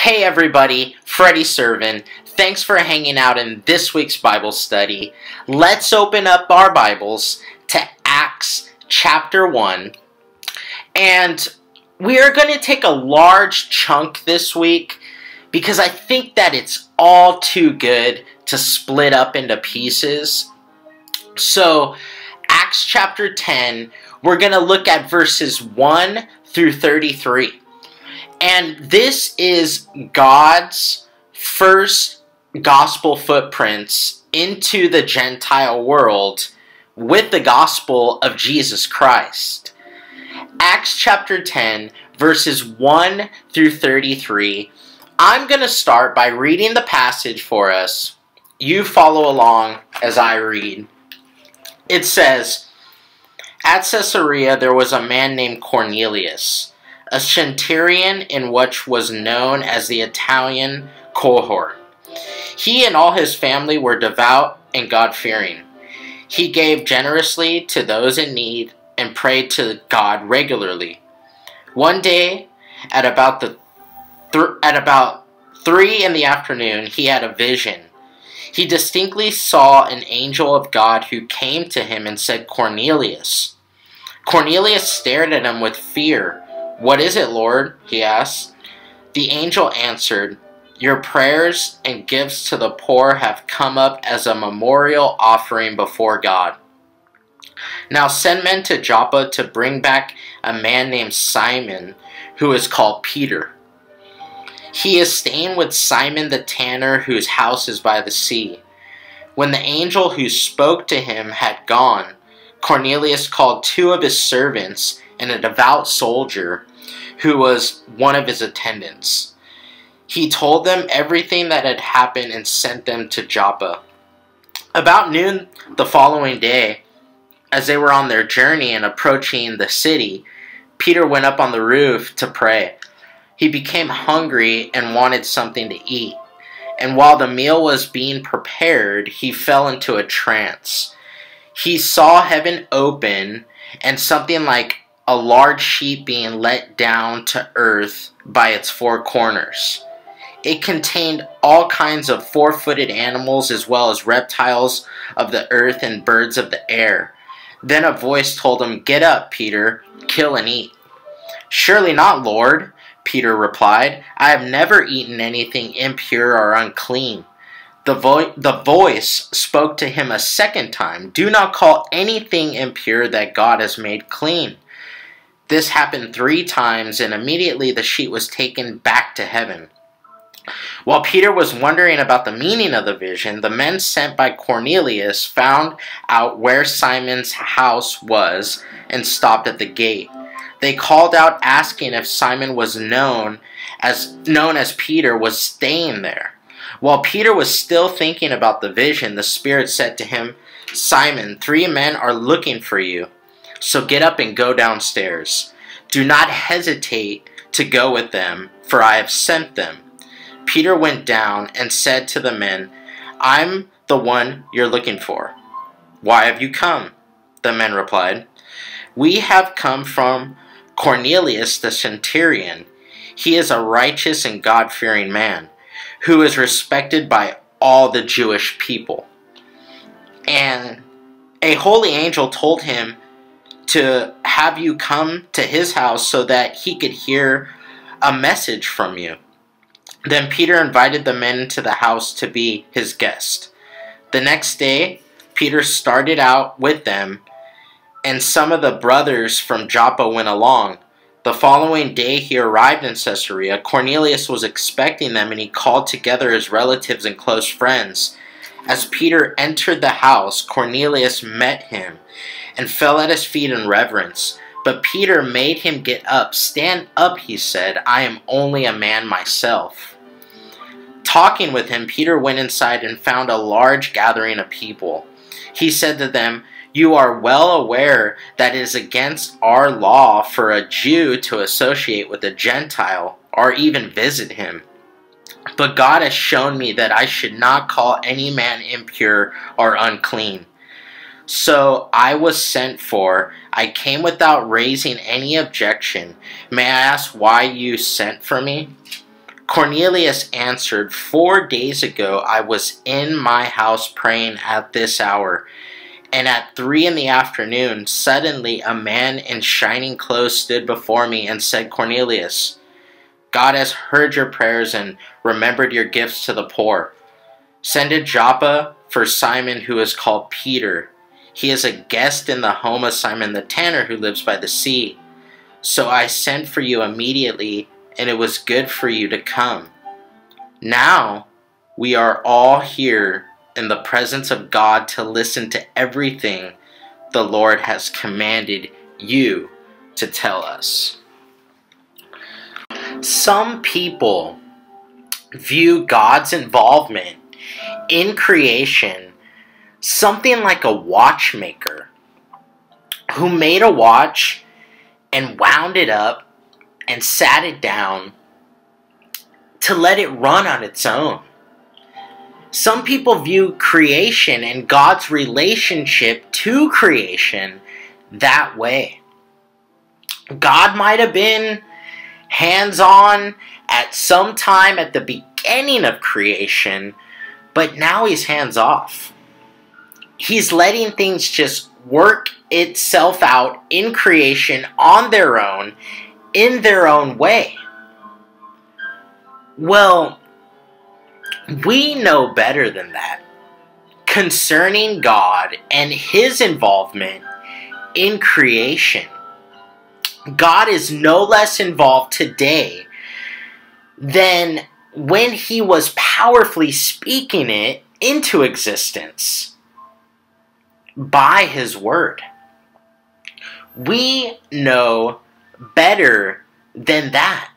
Hey everybody, Freddie Servin. Thanks for hanging out in this week's Bible study. Let's open up our Bibles to Acts chapter 1. And we are going to take a large chunk this week because I think that it's all too good to split up into pieces. So, Acts chapter 10, we're going to look at verses 1 through 33. And this is God's first gospel footprints into the Gentile world with the gospel of Jesus Christ. Acts chapter 10, verses 1 through 33. I'm going to start by reading the passage for us. You follow along as I read. It says, At Caesarea there was a man named Cornelius a centurion in what was known as the Italian cohort. He and all his family were devout and God fearing. He gave generously to those in need and prayed to God regularly. One day, at about the th- at about three in the afternoon, he had a vision. He distinctly saw an angel of God who came to him and said, Cornelius. Cornelius stared at him with fear what is it, Lord? he asked. The angel answered, Your prayers and gifts to the poor have come up as a memorial offering before God. Now send men to Joppa to bring back a man named Simon, who is called Peter. He is staying with Simon the tanner, whose house is by the sea. When the angel who spoke to him had gone, Cornelius called two of his servants and a devout soldier who was one of his attendants. He told them everything that had happened and sent them to Joppa. About noon the following day, as they were on their journey and approaching the city, Peter went up on the roof to pray. He became hungry and wanted something to eat. And while the meal was being prepared, he fell into a trance. He saw heaven open and something like a large sheet being let down to earth by its four corners. It contained all kinds of four footed animals as well as reptiles of the earth and birds of the air. Then a voice told him, Get up, Peter, kill and eat. Surely not, Lord, Peter replied. I have never eaten anything impure or unclean. The, vo- the voice spoke to him a second time Do not call anything impure that God has made clean. This happened three times, and immediately the sheet was taken back to heaven. While Peter was wondering about the meaning of the vision, the men sent by Cornelius found out where Simon's house was and stopped at the gate. They called out asking if Simon was known as known as Peter was staying there. While Peter was still thinking about the vision, the Spirit said to him, Simon, three men are looking for you. So get up and go downstairs. Do not hesitate to go with them, for I have sent them. Peter went down and said to the men, I'm the one you're looking for. Why have you come? The men replied, We have come from Cornelius the centurion. He is a righteous and God fearing man, who is respected by all the Jewish people. And a holy angel told him to have you come to his house so that he could hear a message from you. Then Peter invited the men into the house to be his guest. The next day, Peter started out with them, and some of the brothers from Joppa went along. The following day, he arrived in Caesarea. Cornelius was expecting them, and he called together his relatives and close friends. As Peter entered the house, Cornelius met him and fell at his feet in reverence. But Peter made him get up. Stand up, he said. I am only a man myself. Talking with him, Peter went inside and found a large gathering of people. He said to them, You are well aware that it is against our law for a Jew to associate with a Gentile or even visit him. But God has shown me that I should not call any man impure or unclean. So I was sent for. I came without raising any objection. May I ask why you sent for me? Cornelius answered, Four days ago I was in my house praying at this hour. And at three in the afternoon, suddenly a man in shining clothes stood before me and said, Cornelius, God has heard your prayers and remembered your gifts to the poor. Send to Joppa for Simon, who is called Peter. He is a guest in the home of Simon the tanner, who lives by the sea. So I sent for you immediately, and it was good for you to come. Now we are all here in the presence of God to listen to everything the Lord has commanded you to tell us. Some people view God's involvement in creation something like a watchmaker who made a watch and wound it up and sat it down to let it run on its own. Some people view creation and God's relationship to creation that way. God might have been hands on at some time at the beginning of creation, but now he's hands off. He's letting things just work itself out in creation on their own, in their own way. Well, we know better than that concerning God and His involvement in creation. God is no less involved today than when He was powerfully speaking it into existence by His Word. We know better than that.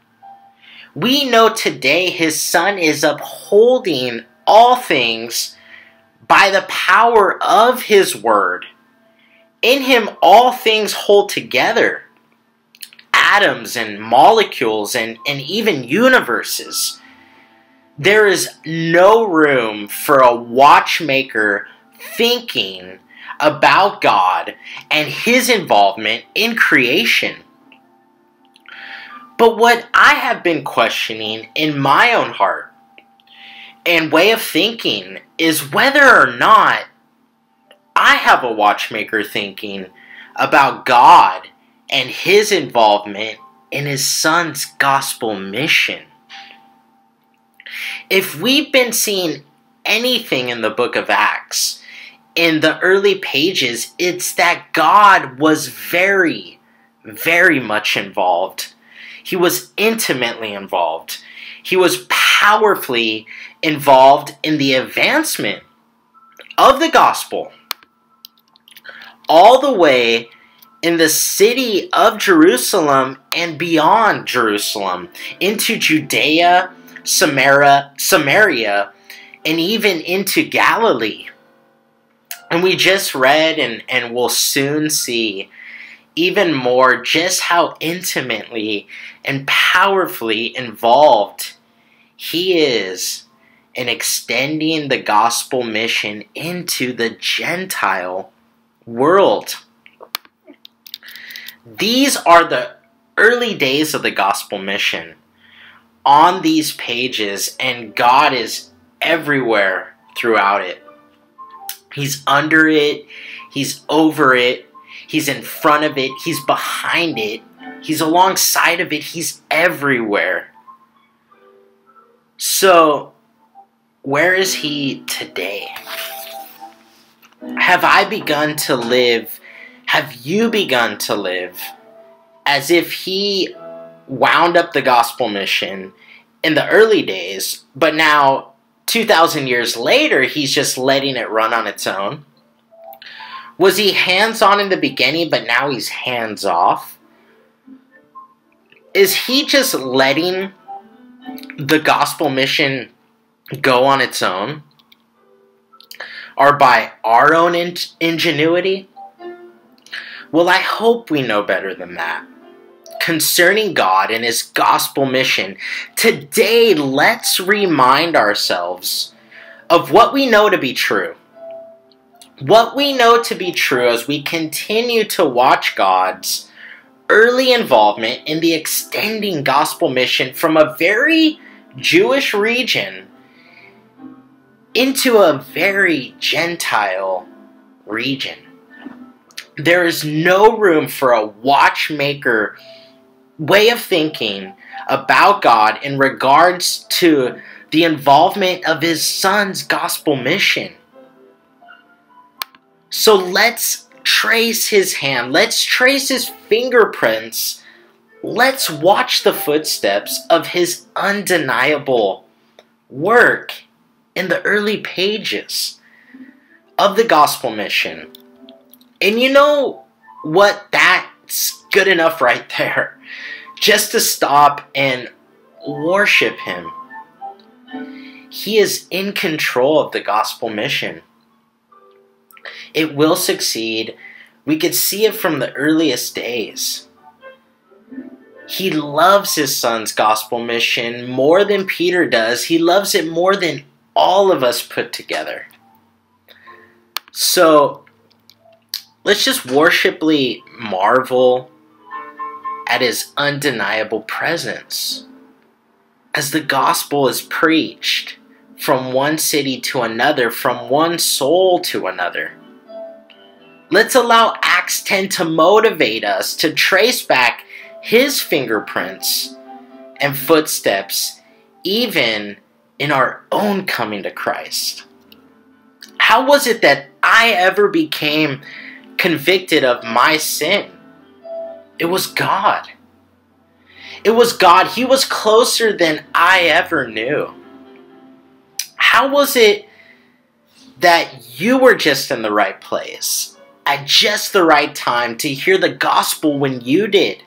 We know today his son is upholding all things by the power of his word. In him, all things hold together atoms and molecules and, and even universes. There is no room for a watchmaker thinking about God and his involvement in creation. But what I have been questioning in my own heart and way of thinking is whether or not I have a watchmaker thinking about God and his involvement in his son's gospel mission. If we've been seeing anything in the book of Acts, in the early pages, it's that God was very, very much involved he was intimately involved. He was powerfully involved in the advancement of the gospel all the way in the city of Jerusalem and beyond Jerusalem into Judea, Samaria, Samaria, and even into Galilee. And we just read and, and will soon see even more just how intimately and powerfully involved he is in extending the gospel mission into the Gentile world. These are the early days of the gospel mission on these pages, and God is everywhere throughout it. He's under it, He's over it, He's in front of it, He's behind it, He's alongside of it, He's everywhere. So, where is He today? Have I begun to live, have you begun to live as if He wound up the gospel mission in the early days, but now 2,000 years later, He's just letting it run on its own? Was he hands on in the beginning, but now he's hands off? Is he just letting the gospel mission go on its own? Or by our own in- ingenuity? Well, I hope we know better than that. Concerning God and His gospel mission, today let's remind ourselves of what we know to be true what we know to be true as we continue to watch God's early involvement in the extending gospel mission from a very, Jewish region into a very Gentile region. There is no room for a watchmaker way of thinking about God in regards to the involvement of his son's gospel mission. So let's trace his hand, let's trace his fingerprints, let's watch the footsteps of his undeniable work in the early pages of the gospel mission. And you know what? That's good enough right there. Just to stop and worship him. He is in control of the gospel mission. It will succeed. We could see it from the earliest days. He loves his son's gospel mission more than Peter does. He loves it more than all of us put together. So let's just worshiply marvel at his undeniable presence as the gospel is preached from one city to another, from one soul to another. Let's allow Acts 10 to motivate us to trace back his fingerprints and footsteps, even in our own coming to Christ. How was it that I ever became convicted of my sin? It was God. It was God. He was closer than I ever knew. How was it that you were just in the right place at just the right time to hear the gospel when you did?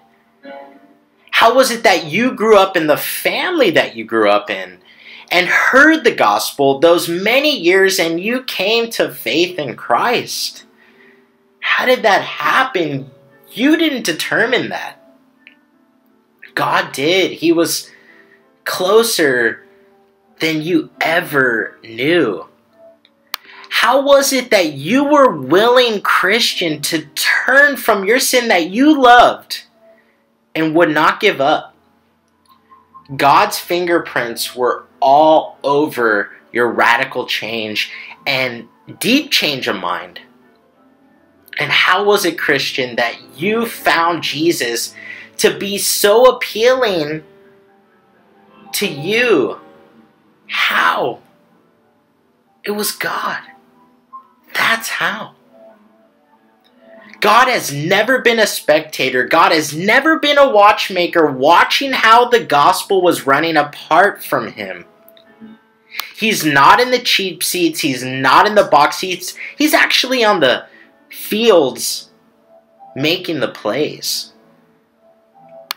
How was it that you grew up in the family that you grew up in and heard the gospel those many years and you came to faith in Christ? How did that happen? You didn't determine that. God did. He was closer than you ever knew. How was it that you were willing, Christian, to turn from your sin that you loved and would not give up? God's fingerprints were all over your radical change and deep change of mind. And how was it, Christian, that you found Jesus to be so appealing to you? How? It was God. That's how. God has never been a spectator. God has never been a watchmaker watching how the gospel was running apart from him. He's not in the cheap seats. He's not in the box seats. He's actually on the fields making the plays.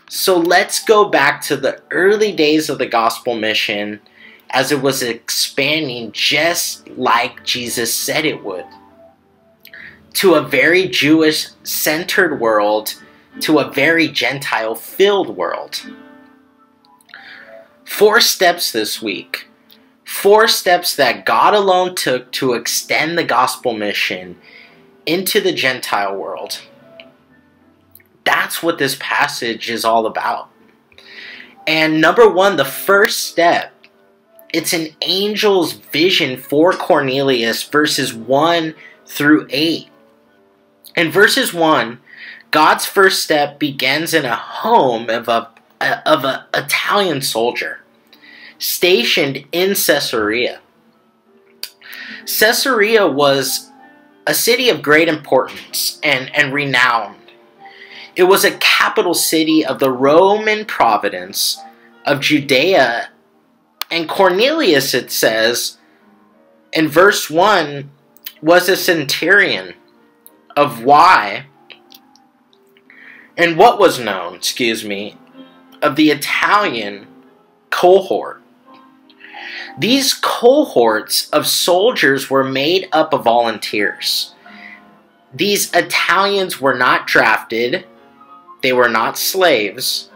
So let's go back to the early days of the gospel mission as it was expanding just like Jesus said it would to a very Jewish centered world to a very Gentile filled world. Four steps this week. Four steps that God alone took to extend the gospel mission into the Gentile world. That's what this passage is all about. And number one, the first step, it's an angel's vision for Cornelius, verses 1 through 8. In verses 1, God's first step begins in a home of a of an Italian soldier stationed in Caesarea. Caesarea was a city of great importance and, and renown. It was a capital city of the Roman province of Judea. And Cornelius, it says in verse 1, was a centurion of why and what was known, excuse me, of the Italian cohort. These cohorts of soldiers were made up of volunteers. These Italians were not drafted, they were not slaves,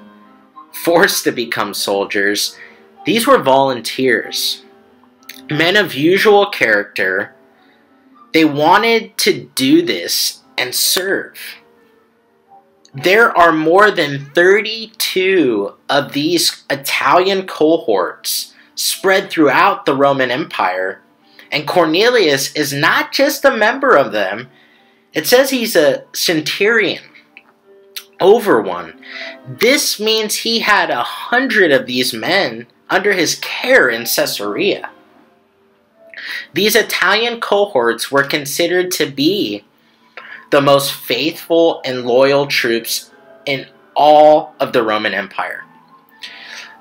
forced to become soldiers. These were volunteers, men of usual character they wanted to do this and serve. there are more than 32 of these Italian cohorts spread throughout the Roman Empire, and Cornelius is not just a member of them, it says he's a centurion over one. This means he had a hundred of these men under his care in Caesarea. These Italian cohorts were considered to be the most faithful and loyal troops in all of the Roman Empire.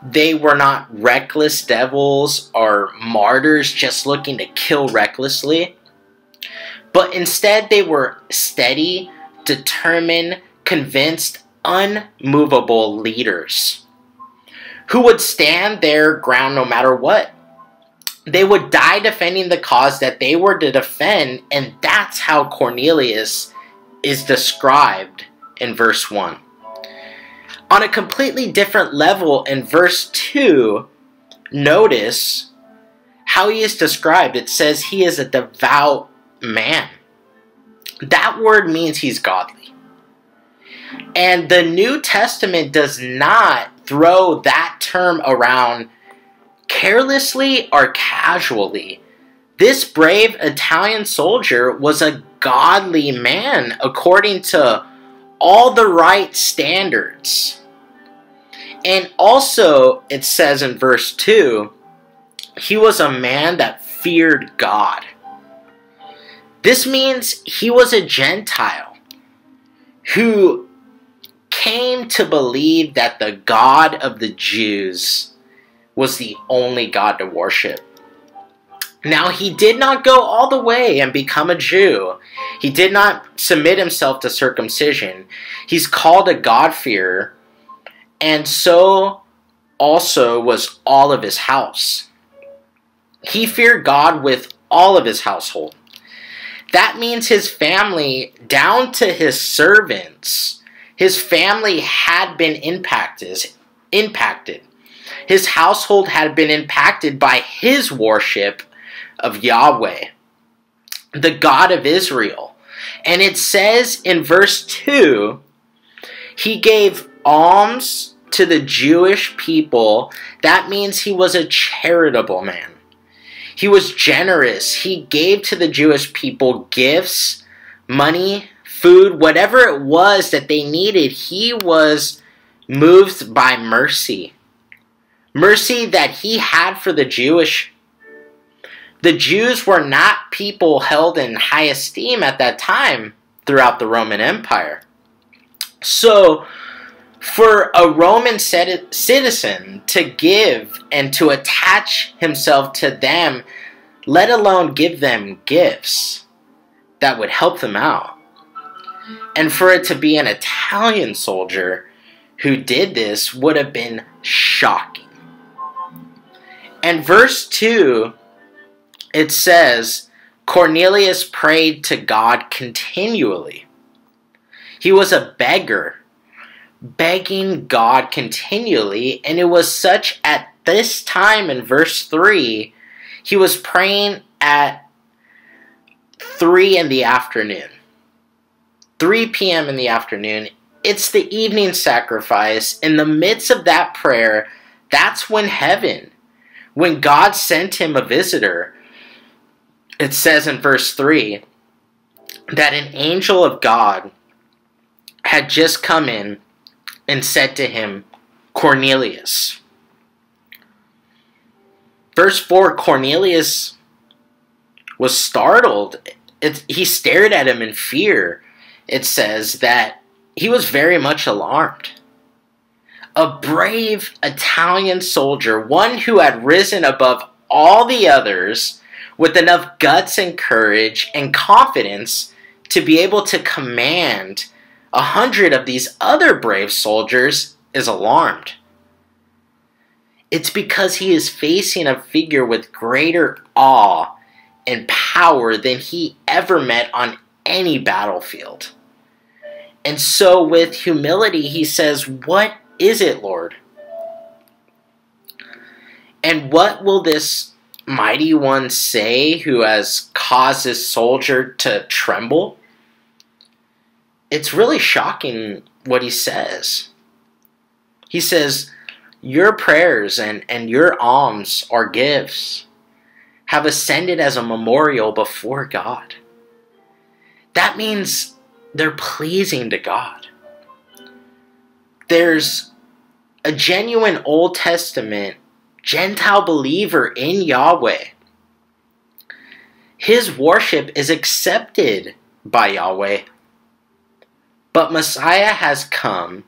They were not reckless devils or martyrs just looking to kill recklessly, but instead they were steady, determined, convinced, unmovable leaders who would stand their ground no matter what. They would die defending the cause that they were to defend, and that's how Cornelius is described in verse 1. On a completely different level in verse 2, notice how he is described. It says he is a devout man. That word means he's godly. And the New Testament does not throw that term around carelessly or casually. This brave Italian soldier was a godly man according to all the right standards. And also, it says in verse 2 he was a man that feared God. This means he was a Gentile who came to believe that the God of the Jews was the only God to worship. Now, he did not go all the way and become a Jew. He did not submit himself to circumcision. He's called a God-fearer, and so also was all of his house. He feared God with all of his household. That means his family, down to his servants, his family had been impacted, impacted. His household had been impacted by his worship of Yahweh, the God of Israel. And it says in verse 2 he gave alms to the Jewish people. That means he was a charitable man. He was generous. He gave to the Jewish people gifts, money, food, whatever it was that they needed, he was moved by mercy. Mercy that he had for the Jewish. The Jews were not people held in high esteem at that time throughout the Roman Empire. So, for a Roman citizen to give and to attach himself to them, let alone give them gifts that would help them out, and for it to be an Italian soldier who did this would have been shocking. And verse 2, it says, Cornelius prayed to God continually. He was a beggar, begging God continually, and it was such at this time in verse 3, he was praying at 3 in the afternoon. 3 p.m. in the afternoon. It's the evening sacrifice. In the midst of that prayer, that's when heaven, when God sent him a visitor, it says in verse 3 that an angel of God had just come in and said to him, Cornelius. Verse 4 Cornelius was startled. It, he stared at him in fear it says that he was very much alarmed. A brave Italian soldier, one who had risen above all the others with enough guts and courage and confidence to be able to command a hundred of these other brave soldiers, is alarmed. It's because he is facing a figure with greater awe and power than he ever met on any battlefield. And so, with humility, he says, What is it, Lord? And what will this mighty one say who has caused this soldier to tremble? it's really shocking what he says. He says, Your prayers and, and your alms or gifts have ascended as a memorial before God. That means they're pleasing to God. There's a genuine Old Testament Gentile believer in Yahweh. His worship is accepted by Yahweh. But Messiah has come,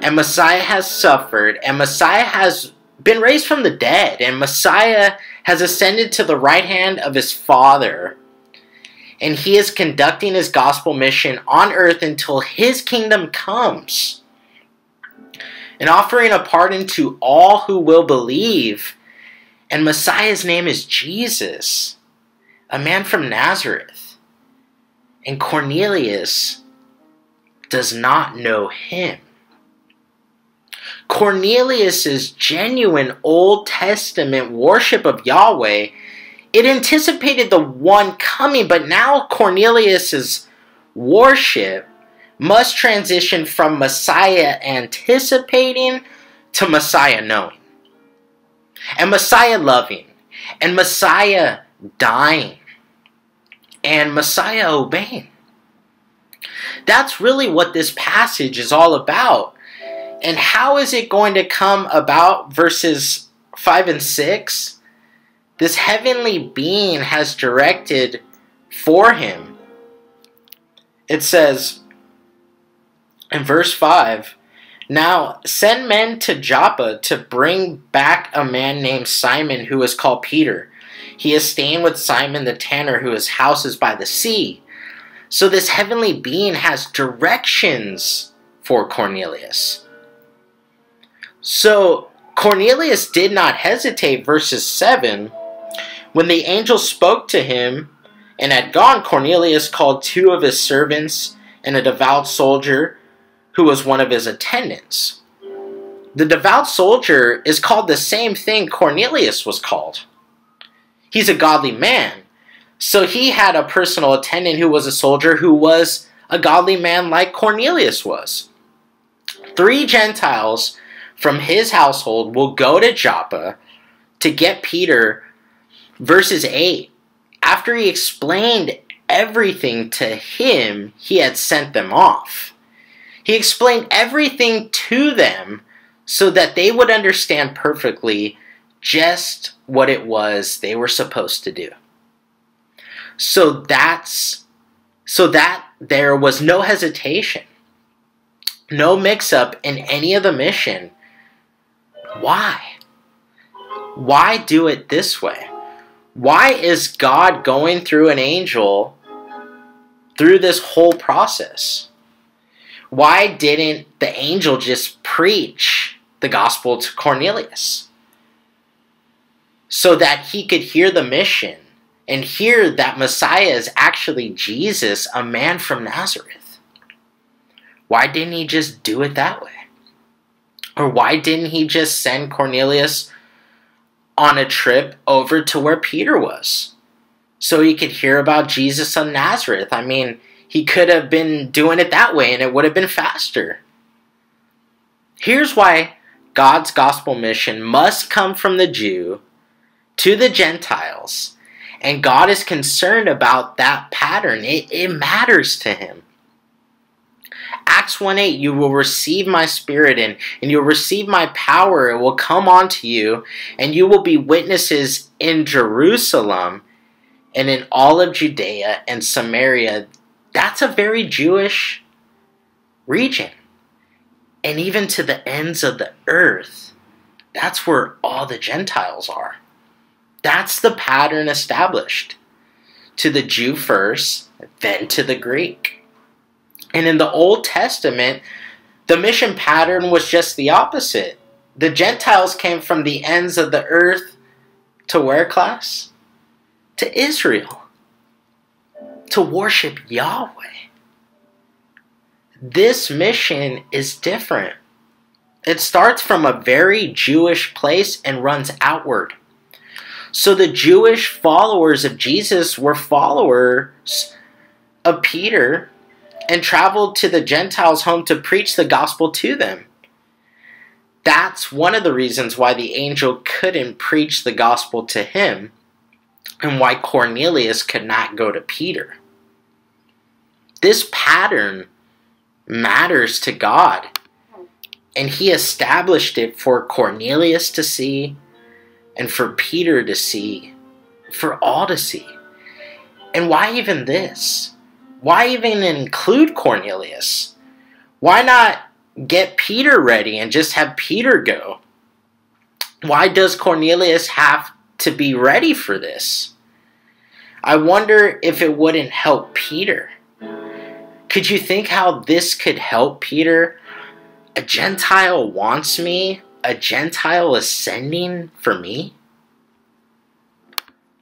and Messiah has suffered, and Messiah has been raised from the dead, and Messiah has ascended to the right hand of his Father. And he is conducting his gospel mission on earth until his kingdom comes. And offering a pardon to all who will believe. And Messiah's name is Jesus, a man from Nazareth. And Cornelius does not know him. Cornelius's genuine Old Testament worship of Yahweh, it anticipated the one coming, but now Cornelius's worship must transition from Messiah anticipating to Messiah knowing. And Messiah loving. And Messiah dying. And Messiah obeying. That's really what this passage is all about. And how is it going to come about? Verses 5 and 6. This heavenly being has directed for him. It says in verse 5 Now send men to Joppa to bring back a man named Simon who is called Peter. He is staying with Simon the tanner, whose house is by the sea. So this heavenly being has directions for Cornelius. So Cornelius did not hesitate, verses 7. When the angel spoke to him and had gone, Cornelius called two of his servants and a devout soldier who was one of his attendants. The devout soldier is called the same thing Cornelius was called. He's a godly man, so he had a personal attendant who was a soldier who was a godly man like Cornelius was. Three Gentiles from his household will go to Joppa to get Peter. Verses 8 After he explained everything to him, he had sent them off. He explained everything to them so that they would understand perfectly just what it was they were supposed to do. So that's so that there was no hesitation, no mix up in any of the mission. Why? Why do it this way? Why is God going through an angel through this whole process? Why didn't the angel just preach the gospel to Cornelius? So that he could hear the mission and hear that Messiah is actually Jesus, a man from Nazareth. Why didn't he just do it that way? Or why didn't he just send Cornelius on a trip over to where Peter was? So he could hear about Jesus of Nazareth. I mean, he could have been doing it that way and it would have been faster. Here's why God's gospel mission must come from the Jew to the Gentiles and God is concerned about that pattern. It, it matters to him. Acts 1 8, you will receive my spirit and, and you'll receive my power. It will come onto you, and you will be witnesses in Jerusalem and in all of Judea and Samaria. That's a very Jewish region. And even to the ends of the earth. That's where all the Gentiles are. That's the pattern established. To the Jew first, then to the Greek. And in the Old Testament, the mission pattern was just the opposite. The Gentiles came from the ends of the earth to where class? To Israel. To worship Yahweh. This mission is different. It starts from a very Jewish place and runs outward. So the Jewish followers of Jesus were followers of Peter and traveled to the Gentiles' home to preach the gospel to them. That's one of the reasons why the angel couldn't preach the gospel to him and why Cornelius could not go to Peter. This pattern matters to God, and he established it for Cornelius to see and for Peter to see, for all to see. And why even this? Why even include Cornelius? Why not get Peter ready and just have Peter go? Why does Cornelius have to be ready for this? I wonder if it wouldn't help Peter. Could you think how this could help Peter? A Gentile wants me, a Gentile is sending for me.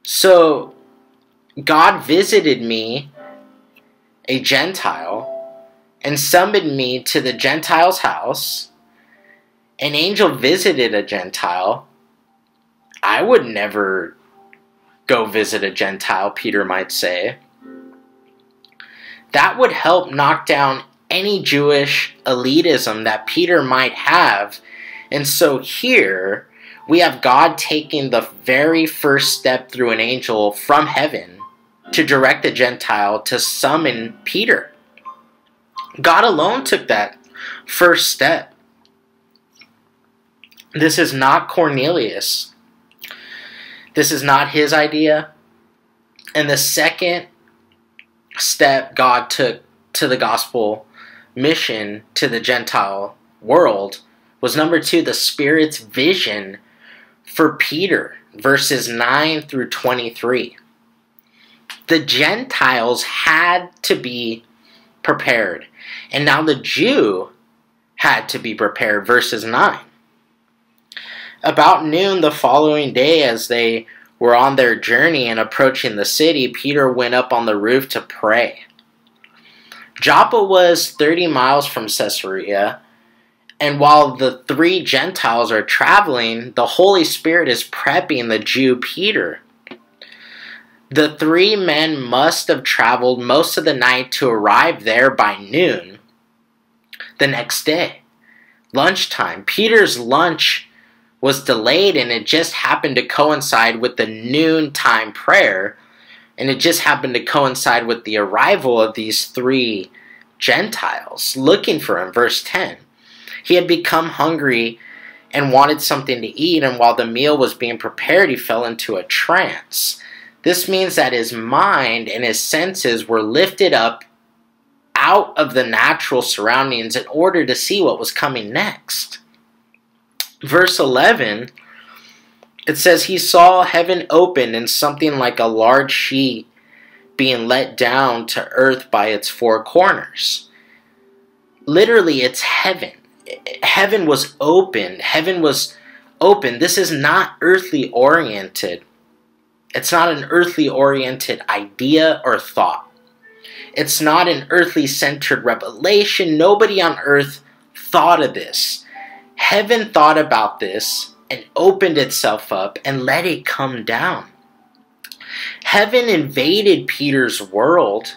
So, God visited me, a Gentile, and summoned me to the Gentile's house. An angel visited a Gentile. I would never go visit a Gentile, Peter might say. That would help knock down any Jewish elitism that Peter might have. And so here, we have God taking the very first step through an angel from heaven to direct a Gentile to summon Peter. God alone took that first step. This is not Cornelius. This is not his idea. And the second step God took to the gospel mission to the Gentile world was number two, the Spirit's vision for Peter, verses 9 through 23 the Gentiles had to be prepared. And now the Jew had to be prepared. Verses 9. About noon the following day, as they were on their journey and approaching the city, Peter went up on the roof to pray. Joppa was 30 miles from Caesarea, and while the three Gentiles are traveling, the Holy Spirit is prepping the Jew Peter the three men must have traveled most of the night to arrive there by noon the next day. Lunchtime. Peter's lunch was delayed and it just happened to coincide with the noontime prayer. And it just happened to coincide with the arrival of these three Gentiles looking for him. Verse 10. He had become hungry and wanted something to eat, and while the meal was being prepared, he fell into a trance. This means that his mind and his senses were lifted up out of the natural surroundings in order to see what was coming next. Verse 11, it says, He saw heaven open and something like a large sheet being let down to earth by its four corners. Literally, it's heaven. Heaven was open. Heaven was open. This is not earthly oriented. It's not an earthly oriented idea or thought. It's not an earthly centered revelation. Nobody on earth thought of this. Heaven thought about this and opened itself up and let it come down. Heaven invaded Peter's world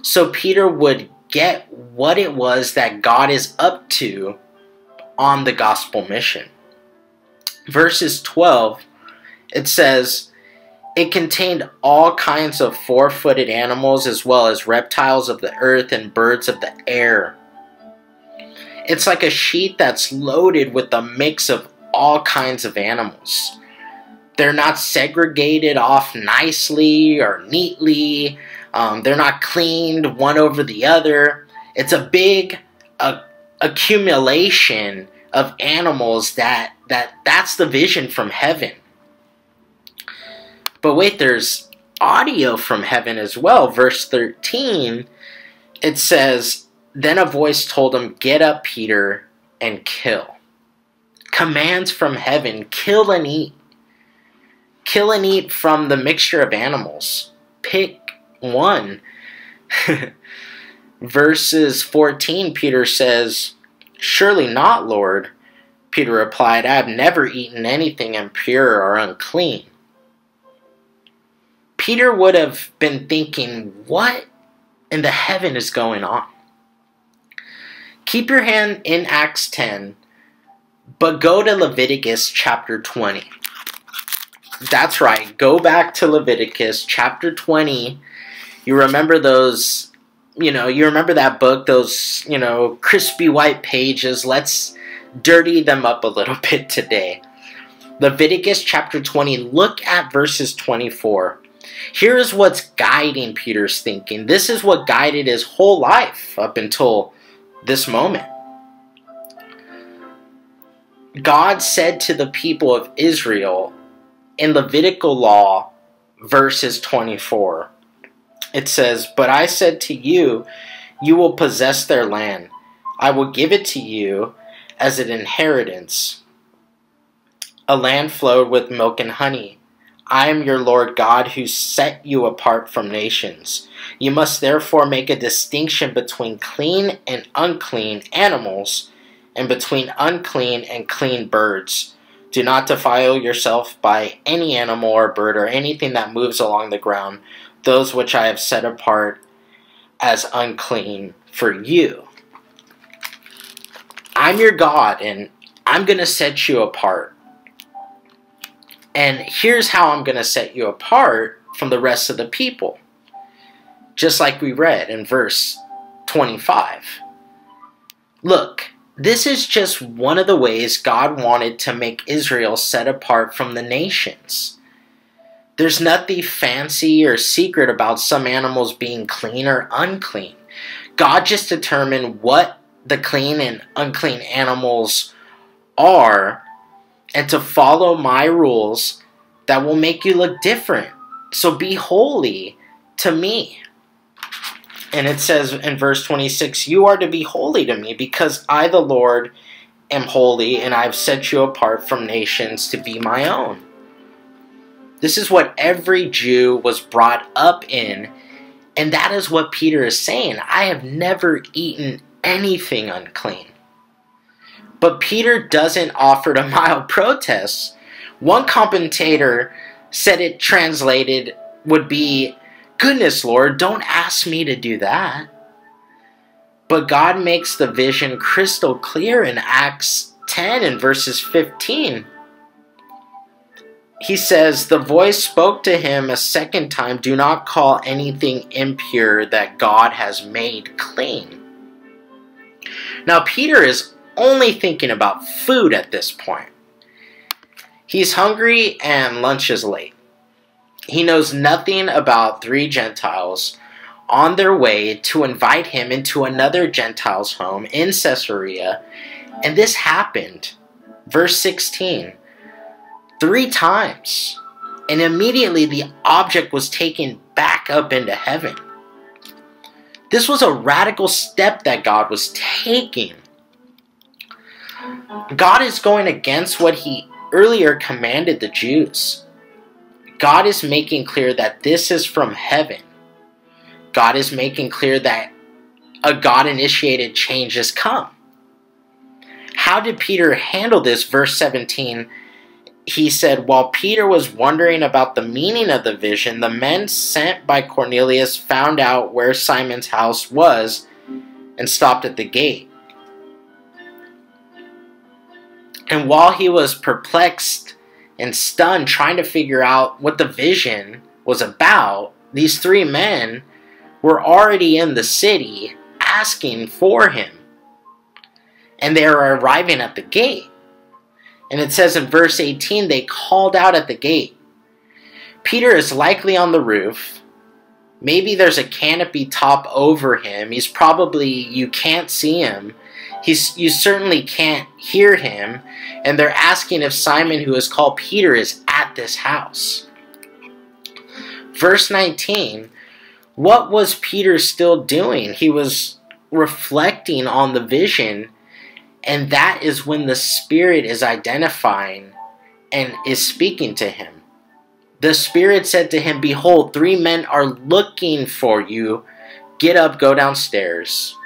so Peter would get what it was that God is up to on the gospel mission. Verses 12, it says, it contained all kinds of four footed animals as well as reptiles of the earth and birds of the air. It's like a sheet that's loaded with a mix of all kinds of animals. They're not segregated off nicely or neatly. Um, they're not cleaned one over the other. It's a big uh, accumulation of animals that that that's the vision from heaven. But wait, there's audio from heaven as well. Verse 13, it says, Then a voice told him, Get up, Peter, and kill. Commands from heaven kill and eat. Kill and eat from the mixture of animals. Pick one. Verses 14, Peter says, Surely not, Lord. Peter replied, I have never eaten anything impure or unclean. Peter would have been thinking, what and the heaven is going on. Keep your hand in Acts 10, but go to Leviticus chapter 20. That's right, go back to Leviticus chapter 20. You remember those, you know, you remember that book, those, you know, crispy white pages. Let's dirty them up a little bit today. Leviticus chapter 20, look at verses 24. Here's what's guiding Peter's thinking. This is what guided his whole life up until this moment. God said to the people of Israel in Levitical law, verses 24, it says, But I said to you, you will possess their land. I will give it to you as an inheritance. A land flowed with milk and honey. I am your Lord God who set you apart from nations. You must therefore make a distinction between clean and unclean animals, and between unclean and clean birds. Do not defile yourself by any animal or bird or anything that moves along the ground, those which I have set apart as unclean for you. I'm your God, and I'm going to set you apart. And here's how I'm going to set you apart from the rest of the people. Just like we read in verse 25. Look, this is just one of the ways God wanted to make Israel set apart from the nations. There's nothing fancy or secret about some animals being clean or unclean. God just determined what the clean and unclean animals are and to follow my rules that will make you look different. So be holy to me. And it says in verse 26 You are to be holy to me because I, the Lord, am holy and I've set you apart from nations to be my own. This is what every Jew was brought up in. And that is what Peter is saying. I have never eaten anything unclean. But Peter doesn't offer to mild protest. One commentator said it translated would be, Goodness, Lord, don't ask me to do that. But God makes the vision crystal clear in Acts 10 and verses 15. He says, The voice spoke to him a second time Do not call anything impure that God has made clean. Now, Peter is only thinking about food at this point. He's hungry and lunch is late. He knows nothing about three Gentiles on their way to invite him into another Gentile's home in Caesarea, and this happened. Verse 16 three times, and immediately the object was taken back up into heaven. This was a radical step that God was taking. God is going against what he earlier commanded the Jews. God is making clear that this is from heaven. God is making clear that a God initiated change has come. How did Peter handle this? Verse 17 he said, While Peter was wondering about the meaning of the vision, the men sent by Cornelius found out where Simon's house was and stopped at the gate. And while he was perplexed and stunned, trying to figure out what the vision was about, these three men were already in the city asking for him. And they are arriving at the gate. And it says in verse 18, they called out at the gate. Peter is likely on the roof. Maybe there's a canopy top over him. He's probably, you can't see him. He's, you certainly can't hear him. And they're asking if Simon, who is called Peter, is at this house. Verse 19 What was Peter still doing? He was reflecting on the vision and that is when the Spirit is identifying and is speaking to him. The Spirit said to him, Behold, three men are looking for you. Get up, go downstairs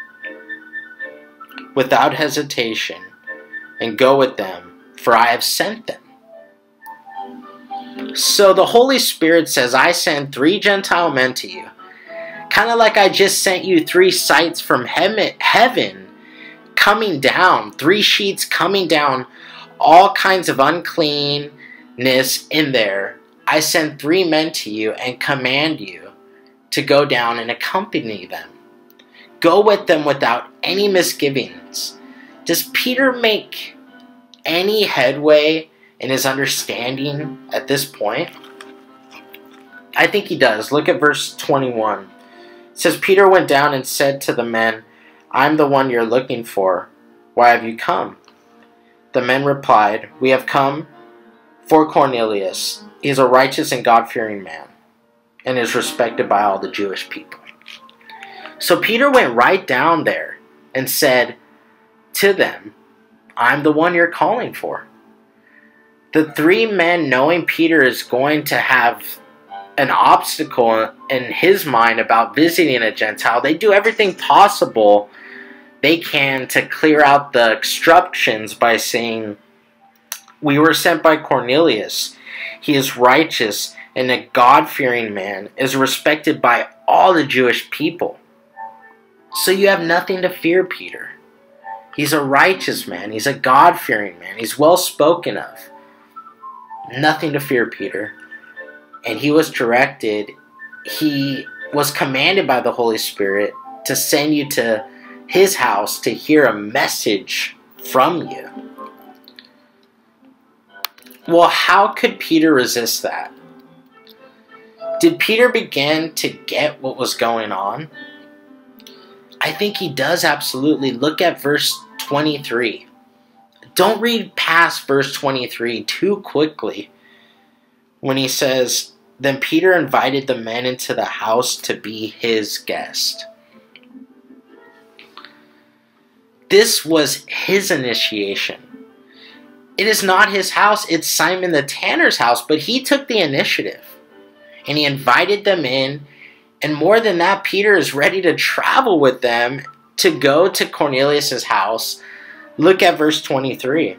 without hesitation, and go with them, for I have sent them. So the Holy Spirit says, I send three Gentile men to you Kind of like I just sent you three sights from heaven coming down, three sheets coming down, all kinds of uncleanness in there. I send three men to you and command you to go down and accompany them. Go with them without any misgivings. Does Peter make any headway in his understanding at this point? I think he does. Look at verse 21. It says, Peter went down and said to the men, I'm the one you're looking for. Why have you come? The men replied, We have come for Cornelius. He is a righteous and God fearing man, and is respected by all the Jewish people. So Peter went right down there and said to them, I'm the one you're calling for. The three men, knowing Peter is going to have an obstacle in his mind about visiting a Gentile, they do everything possible they can to clear out the obstructions by saying, We were sent by Cornelius. He is righteous and a God fearing man, is respected by all the Jewish people. So you have nothing to fear, Peter. He's a righteous man. He's a God fearing man. He's well spoken of. Nothing to fear, Peter. And he was directed, he was commanded by the Holy Spirit to send you to his house to hear a message from you. Well, how could Peter resist that? Did Peter begin to get what was going on? I think he does absolutely. Look at verse 23. Don't read past verse 23 too quickly when he says, Then Peter invited the men into the house to be his guest. This was his initiation. It is not his house, it's Simon the Tanner's house, but he took the initiative. And he invited them in. And more than that, Peter is ready to travel with them to go to Cornelius's house. Look at verse 23.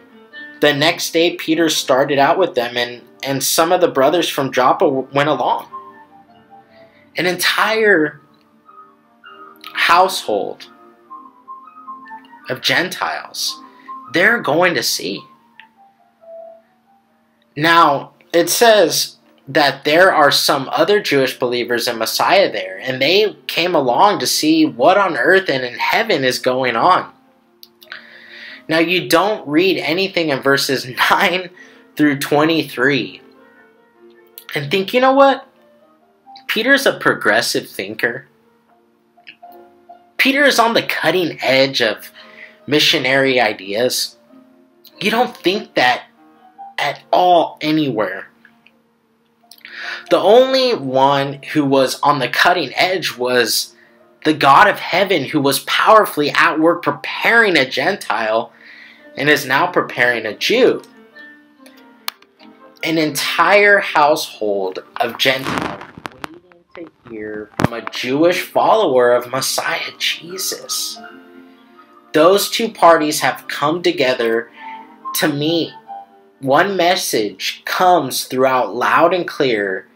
The next day, Peter started out with them, and, and some of the brothers from Joppa went along. An entire household of Gentiles. They're going to see. Now, it says that there are some other Jewish believers in Messiah there, and they came along to see what on earth and in heaven is going on. Now, you don't read anything in verses 9 through 23 and think, you know what? Peter's a progressive thinker. Peter is on the cutting edge of missionary ideas. You don't think that at all anywhere. The only one who was on the cutting edge was the God of heaven who was powerfully at work preparing a Gentile and is now preparing a Jew. An entire household of Gentiles waiting to hear from a Jewish follower of Messiah Jesus those two parties have come together to meet. One message comes throughout loud and clear,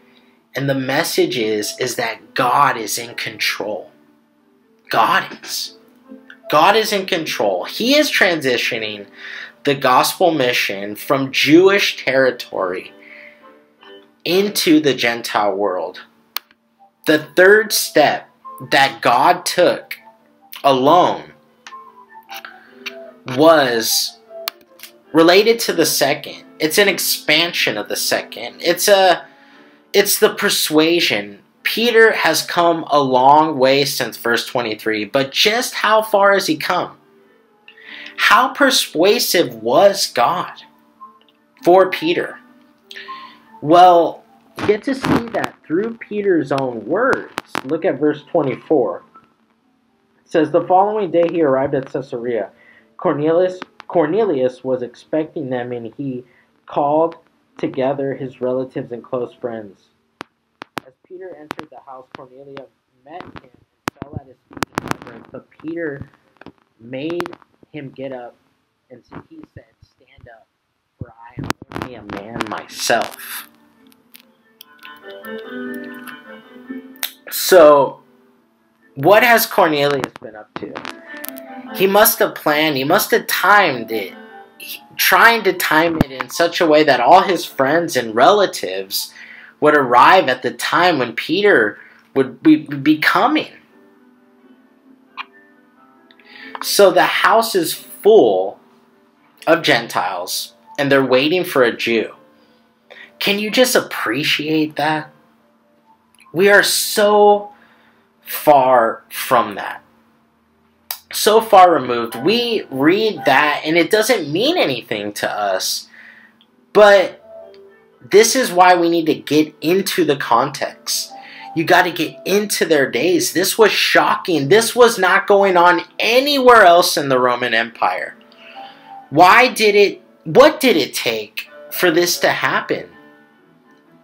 and the message is, is that God is in control. God is. God is in control. He is transitioning the gospel mission from Jewish territory into the Gentile world. The third step that God took alone was related to the second. It's an expansion of the second. It's a it's the persuasion. Peter has come a long way since verse 23, but just how far has he come? How persuasive was God for Peter? Well, you get to see that through Peter's own words. Look at verse 24. It says, The following day he arrived at Caesarea Cornelius, Cornelius was expecting them, and he called together his relatives and close friends. As Peter entered the house, Cornelius met him and fell at his feet in reverence. But Peter made him get up, and he said, Stand up, for I am only a man myself. So, What has Cornelius been up to? He must have planned, he must have timed it, trying to time it in such a way that all his friends and relatives would arrive at the time when Peter would be, be coming. So the house is full of Gentiles and they're waiting for a Jew. Can you just appreciate that? We are so far from that. So far removed. We read that and it doesn't mean anything to us. But this is why we need to get into the context. You got to get into their days. This was shocking. This was not going on anywhere else in the Roman Empire. Why did it, what did it take for this to happen?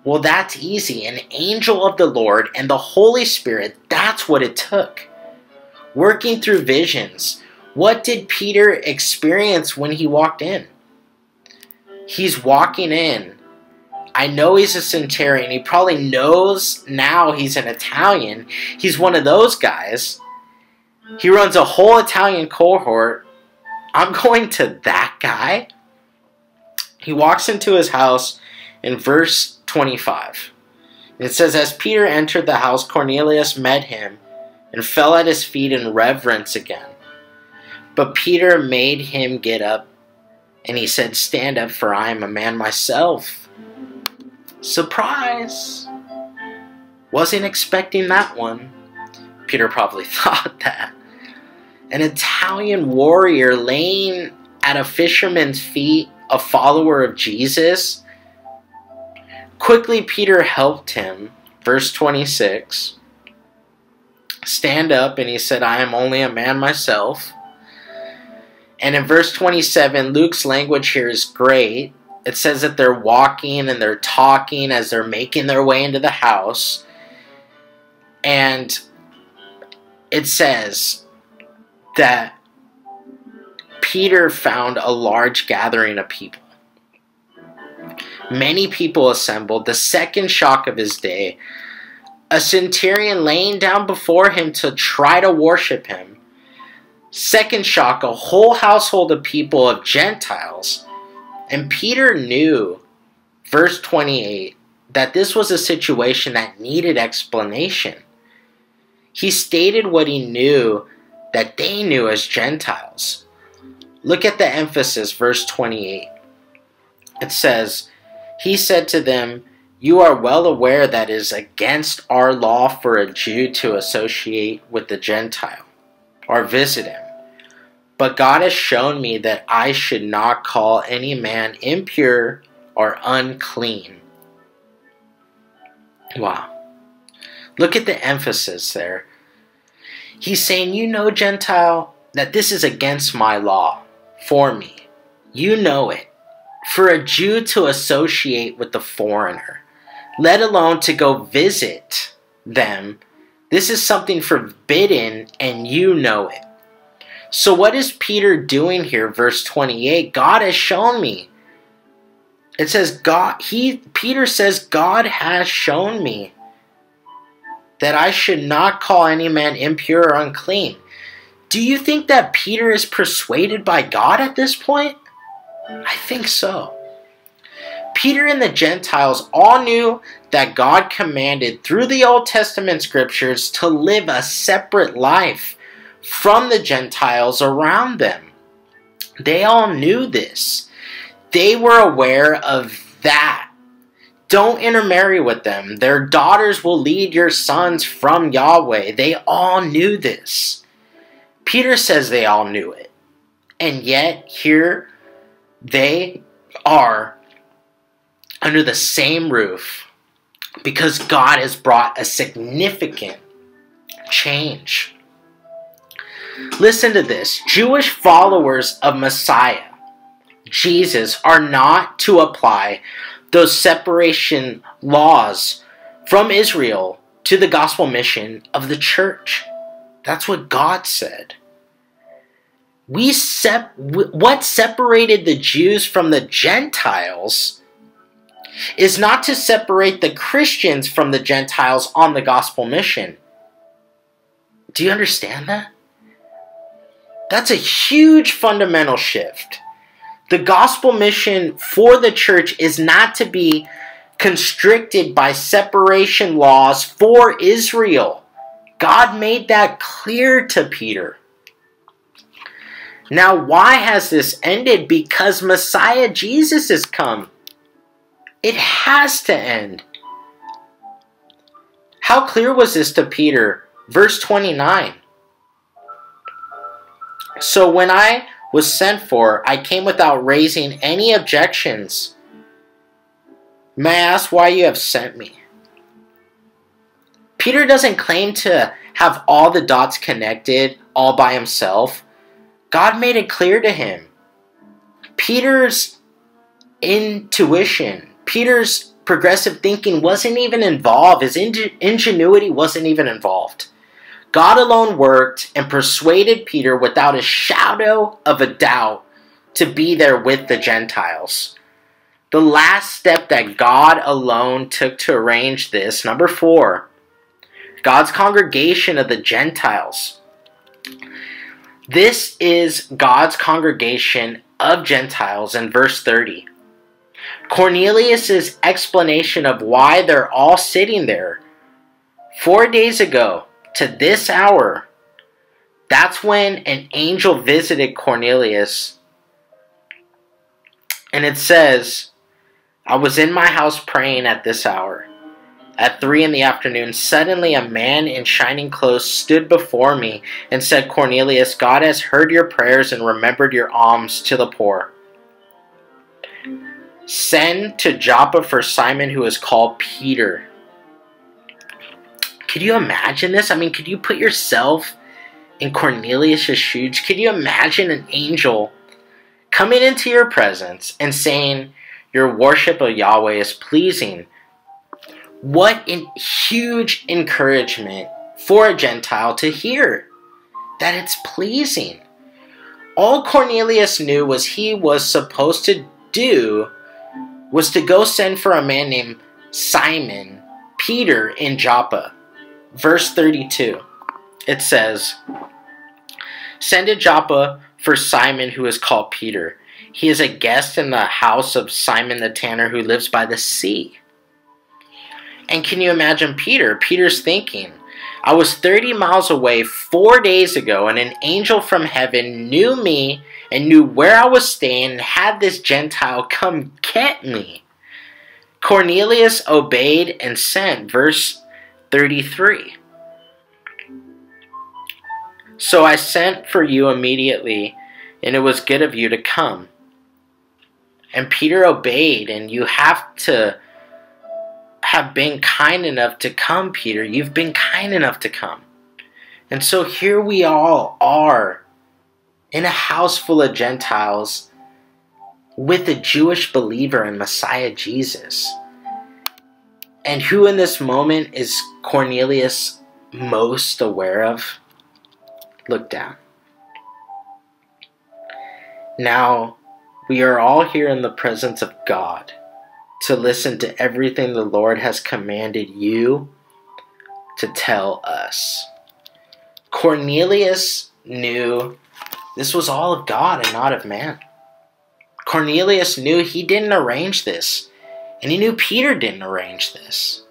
Well, that's easy. An angel of the Lord and the Holy Spirit, that's what it took. Working through visions. What did Peter experience when he walked in? He's walking in I know he's a centurion. He probably knows now he's an Italian. He's one of those guys. He runs a whole Italian cohort. I'm going to that guy. He walks into his house in verse 25. It says, As Peter entered the house, Cornelius met him and fell at his feet in reverence again. But Peter made him get up, and he said, Stand up, for I am a man myself. Surprise! Wasn't expecting that one. Peter probably thought that. An Italian warrior laying at a fisherman's feet, a follower of Jesus. Quickly, Peter helped him. Verse 26 Stand up, and he said, I am only a man myself. And in verse 27, Luke's language here is great it says that they're walking and they're talking as they're making their way into the house. And it says that Peter found a large gathering of people. Many people assembled, the second shock of his day. A centurion laying down before him to try to worship him. Second shock, a whole household of people of Gentiles and Peter knew, verse 28, that this was a situation that needed explanation. He stated what he knew that they knew as Gentiles. Look at the emphasis, verse 28. It says, He said to them, You are well aware that it is against our law for a Jew to associate with the Gentile or visit him. But God has shown me that I should not call any man impure or unclean. Wow. Look at the emphasis there. He's saying, You know, Gentile, that this is against my law for me. You know it. For a Jew to associate with the foreigner, let alone to go visit them, this is something forbidden and you know it. So what is Peter doing here? Verse 28 God has shown me. It says God he Peter says God has shown me that I should not call any man impure or unclean. Do you think that Peter is persuaded by God at this point? I think so. Peter and the Gentiles all knew that God commanded through the Old Testament scriptures to live a separate life from the Gentiles around them. They all knew this. They were aware of that. Don't intermarry with them. Their daughters will lead your sons from Yahweh. They all knew this. Peter says they all knew it. And yet, here they are under the same roof because God has brought a significant change. Listen to this Jewish followers of Messiah, Jesus, are not to apply those separation laws from Israel to the gospel mission of the church. That's what God said. We sep- what separated the Jews from the Gentiles is not to separate the Christians from the Gentiles on the gospel mission Do you understand that? That's a huge fundamental shift. The gospel mission for the church is not to be constricted by separation laws for Israel. God made that clear to Peter. Now, why has this ended? Because Messiah Jesus has come. It has to end. How clear was this to Peter? Verse 29. So when I was sent for, I came without raising any objections. May I ask why you have sent me? Peter doesn't claim to have all the dots connected all by himself. God made it clear to him. Peter's intuition, Peter's progressive thinking wasn't even involved. His ingenuity wasn't even involved. God alone worked and persuaded Peter without a shadow of a doubt to be there with the Gentiles. The last step that God alone took to arrange this, number four, God's congregation of the Gentiles. This is God's congregation of Gentiles in verse 30. Cornelius's explanation of why they're all sitting there. Four days ago, to this hour, that's when an angel visited Cornelius. And it says, I was in my house praying at this hour. At three in the afternoon, suddenly a man in shining clothes stood before me and said, Cornelius, God has heard your prayers and remembered your alms to the poor. Send to Joppa for Simon, who is called Peter could you imagine this? I mean, could you put yourself in Cornelius' shoes? Could you imagine an angel coming into your presence and saying, Your worship of Yahweh is pleasing? What a huge encouragement for a Gentile to hear that it's pleasing. All Cornelius knew was he was supposed to do was to go send for a man named Simon Peter in Joppa verse 32, it says, Send to Joppa for Simon, who is called Peter. He is a guest in the house of Simon the tanner, who lives by the sea. And can you imagine Peter? Peter's thinking, I was 30 miles away four days ago, and an angel from heaven knew me and knew where I was staying and had this Gentile come get me. Cornelius obeyed and sent. Verse 33. So I sent for you immediately, and it was good of you to come. And Peter obeyed, and you have to have been kind enough to come, Peter. You've been kind enough to come. And so here we all are in a house full of Gentiles with a Jewish believer in Messiah Jesus. And who in this moment is Cornelius most aware of? Look down. Now, we are all here in the presence of God to listen to everything the Lord has commanded you to tell us. Cornelius knew this was all of God and not of man. Cornelius knew he didn't arrange this. And he knew Peter didn't arrange this.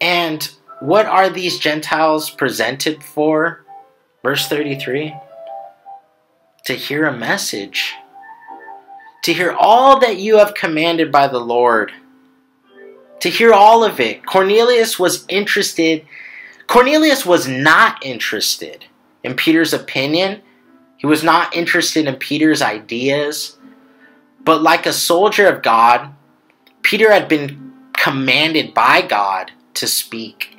And what are these Gentiles presented for? Verse 33 To hear a message, to hear all that you have commanded by the Lord, to hear all of it. Cornelius was interested. Cornelius was not interested in Peter's opinion. He was not interested in Peter's ideas. But like a soldier of God, Peter had been commanded by God to speak.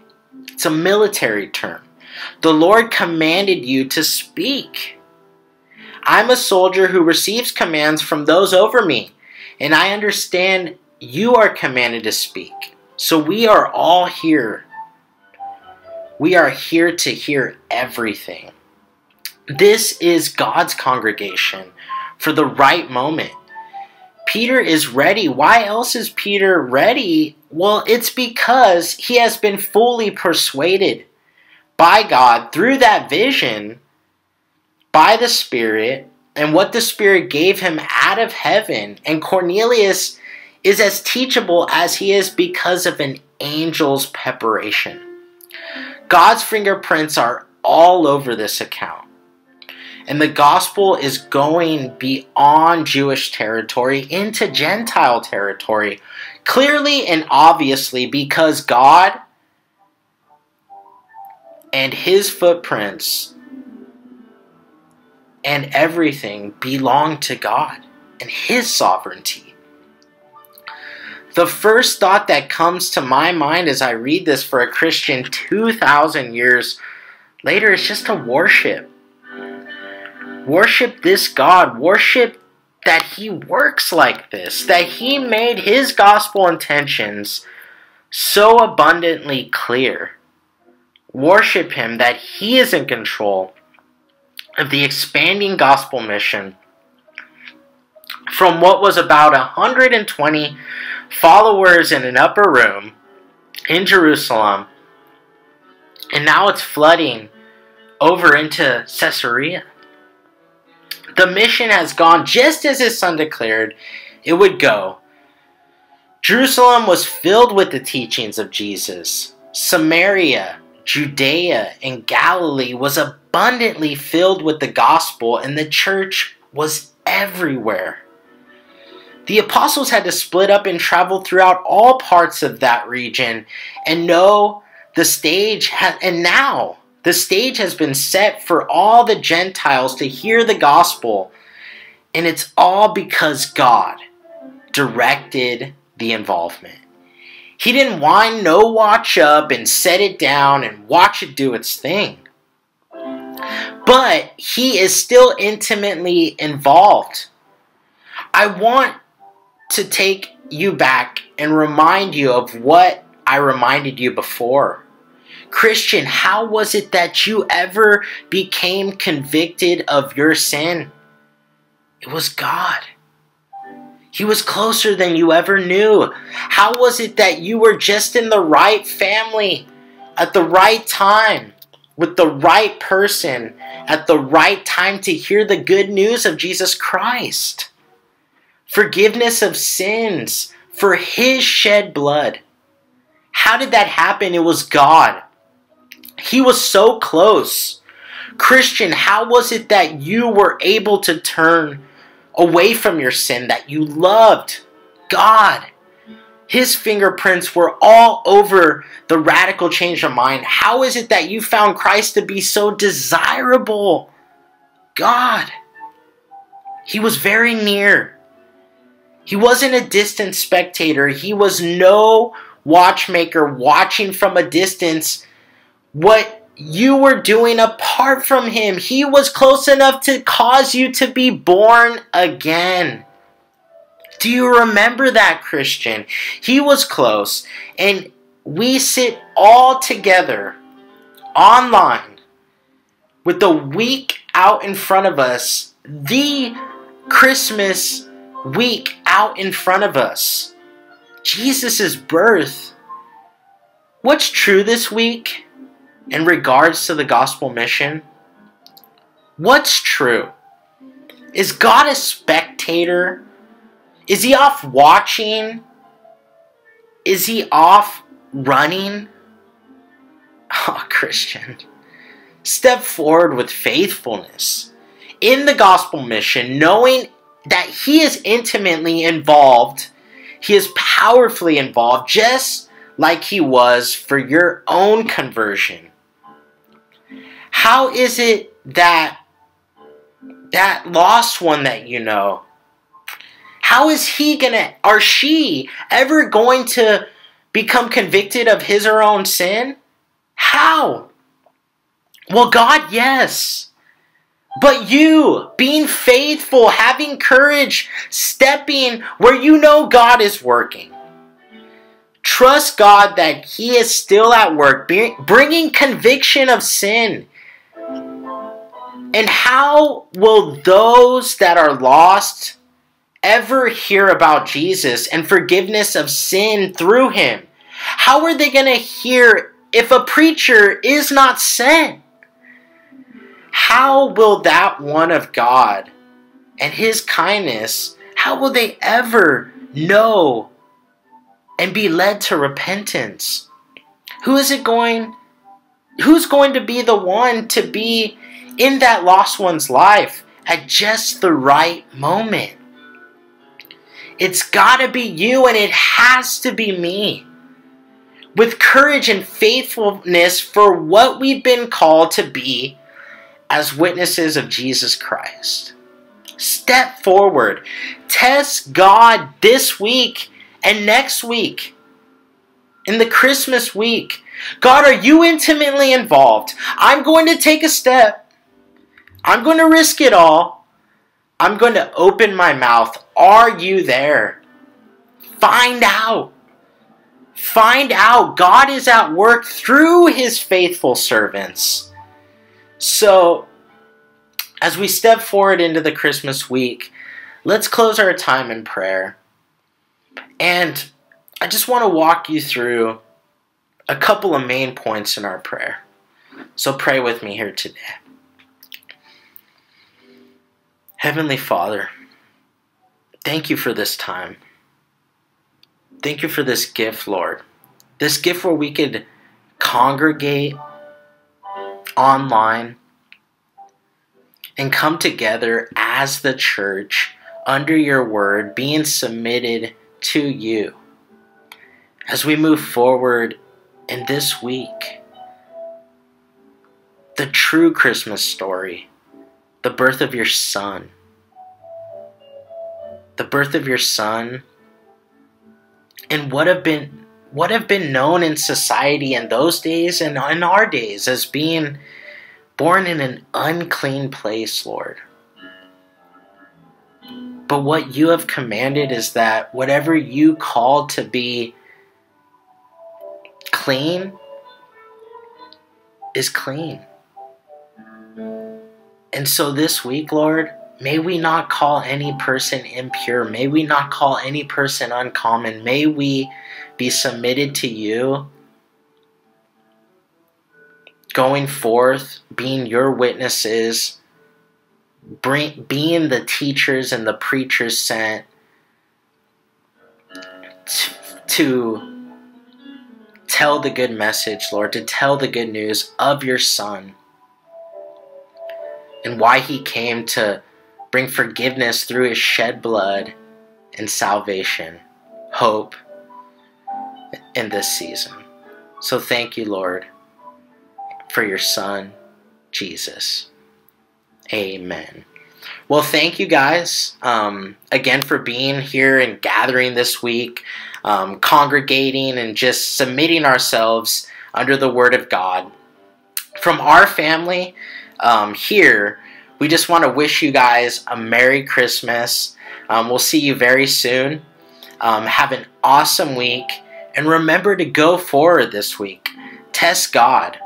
It's a military term. The Lord commanded you to speak. I'm a soldier who receives commands from those over me, and I understand you are commanded to speak. So we are all here. We are here to hear everything. This is God's congregation for the right moment. Peter is ready. Why else is Peter ready? Well, it's because he has been fully persuaded by God through that vision by the Spirit and what the Spirit gave him out of heaven. And Cornelius is as teachable as he is because of an angel's preparation. God's fingerprints are all over this account. And the gospel is going beyond Jewish territory into Gentile territory, clearly and obviously because God and his footprints and everything belong to God and his sovereignty. The first thought that comes to my mind as I read this for a Christian 2,000 years later is just to worship Worship this God. Worship that He works like this, that He made His gospel intentions so abundantly clear. Worship Him that He is in control of the expanding gospel mission from what was about 120 followers in an upper room in Jerusalem, and now it's flooding over into Caesarea. The mission has gone just as his son declared it would go. Jerusalem was filled with the teachings of Jesus. Samaria, Judea, and Galilee was abundantly filled with the gospel, and the church was everywhere. The apostles had to split up and travel throughout all parts of that region and know the stage, ha- and now the stage has been set for all the Gentiles to hear the gospel, and it's all because God directed the involvement. He didn't wind no watch up and set it down and watch it do its thing. But he is still intimately involved. I want to take you back and remind you of what I reminded you before. Christian, how was it that you ever became convicted of your sin? It was God. He was closer than you ever knew. How was it that you were just in the right family at the right time with the right person at the right time to hear the good news of Jesus Christ? Forgiveness of sins for his shed blood. How did that happen? It was God. He was so close. Christian, how was it that you were able to turn away from your sin, that you loved God? His fingerprints were all over the radical change of mind. How is it that you found Christ to be so desirable? God. He was very near. He wasn't a distant spectator. He was no watchmaker watching from a distance what you were doing apart from him. He was close enough to cause you to be born again. Do you remember that, Christian? He was close, and we sit all together online with the week out in front of us, the Christmas week out in front of us. Jesus' birth. What's true this week? In regards to the gospel mission, what's true? Is God a spectator? Is he off watching? Is he off running? Oh, Christian, step forward with faithfulness in the gospel mission, knowing that he is intimately involved, he is powerfully involved, just like he was for your own conversion. How is it that that lost one that you know, how is he gonna, or she, ever going to become convicted of his or own sin? How? Well, God, yes. But you, being faithful, having courage, stepping where you know God is working. Trust God that He is still at work, bringing conviction of sin and how will those that are lost ever hear about Jesus and forgiveness of sin through him? How are they going to hear if a preacher is not sent, how will that one of God and his kindness, how will they ever know and be led to repentance? Who is it going who's going to be the one to be in that lost one's life at just the right moment? It's got to be you and it has to be me. With courage and faithfulness for what we've been called to be as witnesses of Jesus Christ. Step forward. Test God this week and next week. In the Christmas week. God, are you intimately involved? I'm going to take a step. I'm going to risk it all. I'm going to open my mouth. Are you there? Find out. Find out. God is at work through his faithful servants. So, as we step forward into the Christmas week, let's close our time in prayer. And I just want to walk you through a couple of main points in our prayer. So pray with me here today. Heavenly Father, thank you for this time. Thank you for this gift, Lord. This gift where we could congregate online and come together as the church under your word, being submitted to you. As we move forward in this week, the true Christmas story, the birth of your son, the birth of your son, and what have been what have been known in society in those days and in our days as being born in an unclean place, Lord. But what you have commanded is that whatever you call to be clean is clean. And so this week, Lord, may we not call any person impure. May we not call any person uncommon. May we be submitted to you, going forth, being your witnesses, bring, being the teachers and the preachers sent to, to tell the good message, Lord, to tell the good news of your Son and why he came to bring forgiveness through his shed blood and salvation, hope, in this season. So thank you, Lord, for your Son, Jesus. Amen. Well, thank you guys um, again for being here and gathering this week, um, congregating and just submitting ourselves under the Word of God. From our family um, here, we just want to wish you guys a Merry Christmas. Um, we'll see you very soon. Um, have an awesome week and remember to go forward this week. Test God.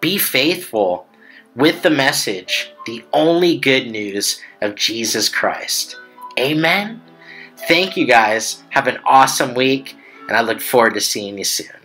Be faithful with the message, the only good news of Jesus Christ. Amen. Thank you guys. Have an awesome week, and I look forward to seeing you soon.